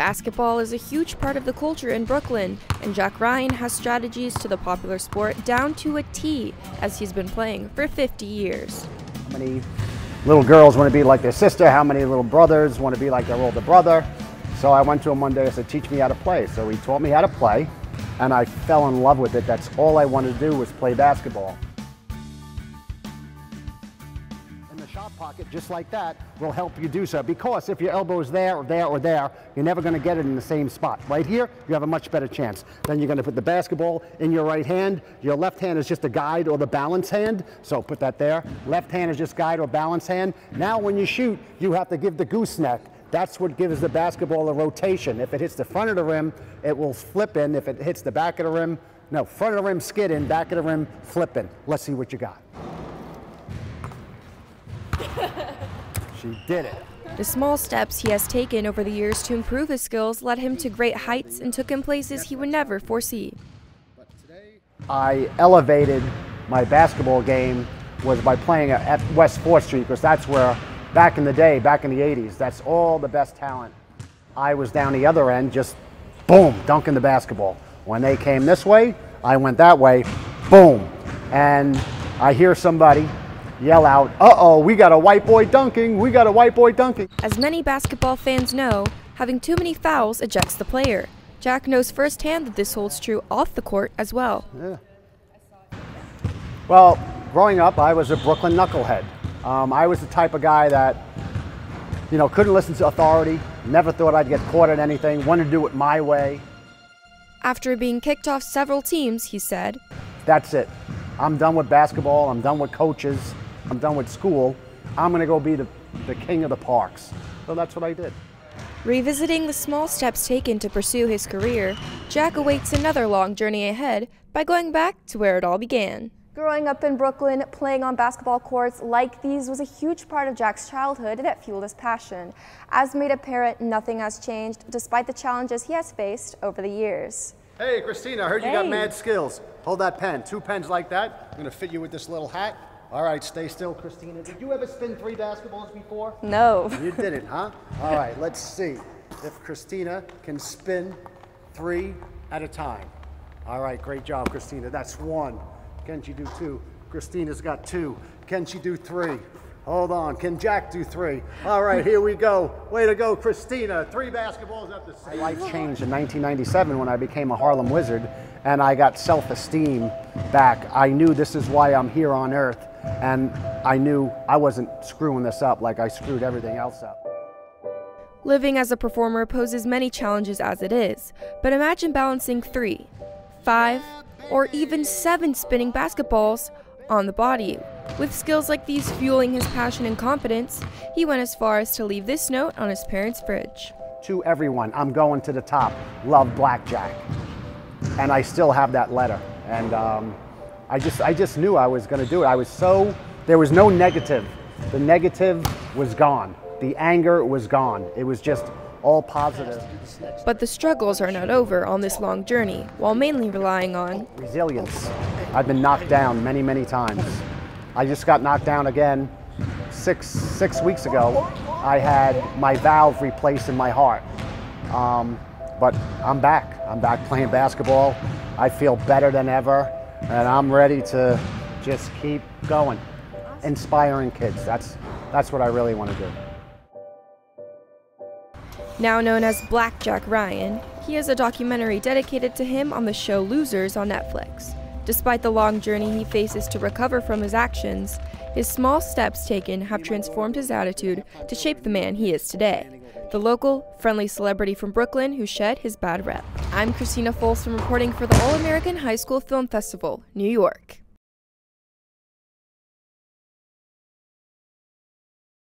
Basketball is a huge part of the culture in Brooklyn, and Jack Ryan has strategies to the popular sport down to a T, as he's been playing for 50 years. How many little girls want to be like their sister? How many little brothers want to be like their older brother? So I went to him one day and said, teach me how to play. So he taught me how to play, and I fell in love with it. That's all I wanted to do was play basketball. Shot pocket just like that will help you do so because if your elbow is there or there or there, you're never going to get it in the same spot. Right here, you have a much better chance. Then you're going to put the basketball in your right hand. Your left hand is just a guide or the balance hand. So put that there. Left hand is just guide or balance hand. Now when you shoot, you have to give the gooseneck. That's what gives the basketball a rotation. If it hits the front of the rim, it will flip in. If it hits the back of the rim, no, front of the rim skid in, back of the rim flip in. Let's see what you got. She did it. The small steps he has taken over the years to improve his skills led him to great heights and took him places he would never foresee. Today, I elevated my basketball game was by playing at West 4th Street because that's where, back in the day, back in the 80s, that's all the best talent. I was down the other end, just boom, dunking the basketball. When they came this way, I went that way, boom. And I hear somebody yell out, uh-oh, we got a white boy dunking, we got a white boy dunking. As many basketball fans know, having too many fouls ejects the player. Jack knows firsthand that this holds true off the court as well. Yeah. Well, growing up, I was a Brooklyn knucklehead. Um, I was the type of guy that, you know, couldn't listen to authority, never thought I'd get caught at anything, wanted to do it my way. After being kicked off several teams, he said, That's it. I'm done with basketball, I'm done with coaches, I'm done with school. I'm going to go be the, the king of the parks. So that's what I did. Revisiting the small steps taken to pursue his career, Jack awaits another long journey ahead by going back to where it all began. Growing up in Brooklyn, playing on basketball courts like these was a huge part of Jack's childhood that fueled his passion. As made apparent, nothing has changed despite the challenges he has faced over the years. Hey, Christina, I heard hey. you got mad skills. Hold that pen. Two pens like that. I'm going to fit you with this little hat. All right, stay still, Christina. Did you ever spin three basketballs before? No. You didn't, huh? All right, let's see if Christina can spin three at a time. All right, great job, Christina. That's one. Can she do two? Christina's got two. Can she do three? Hold on. Can Jack do three? All right, here we go. Way to go, Christina. Three basketballs at the same. My life changed in 1997 when I became a Harlem Wizard and I got self-esteem back. I knew this is why I'm here on earth and I knew I wasn't screwing this up like I screwed everything else up. Living as a performer poses many challenges as it is, but imagine balancing three, five, or even seven spinning basketballs on the body. With skills like these fueling his passion and confidence, he went as far as to leave this note on his parents' fridge. To everyone, I'm going to the top. Love blackjack. And I still have that letter. And um, I just, I just knew I was going to do it. I was so, there was no negative. The negative was gone. The anger was gone. It was just all positive. But the struggles are not over on this long journey, while mainly relying on resilience. I've been knocked down many, many times. I just got knocked down again six, six weeks ago. I had my valve replaced in my heart. Um, but I'm back. I'm back playing basketball. I feel better than ever and I'm ready to just keep going, inspiring kids. That's, that's what I really want to do. Now known as Blackjack Ryan, he has a documentary dedicated to him on the show Losers on Netflix. Despite the long journey he faces to recover from his actions, his small steps taken have transformed his attitude to shape the man he is today the local, friendly celebrity from Brooklyn who shed his bad rep. I'm Christina Folsom reporting for the All American High School Film Festival, New York.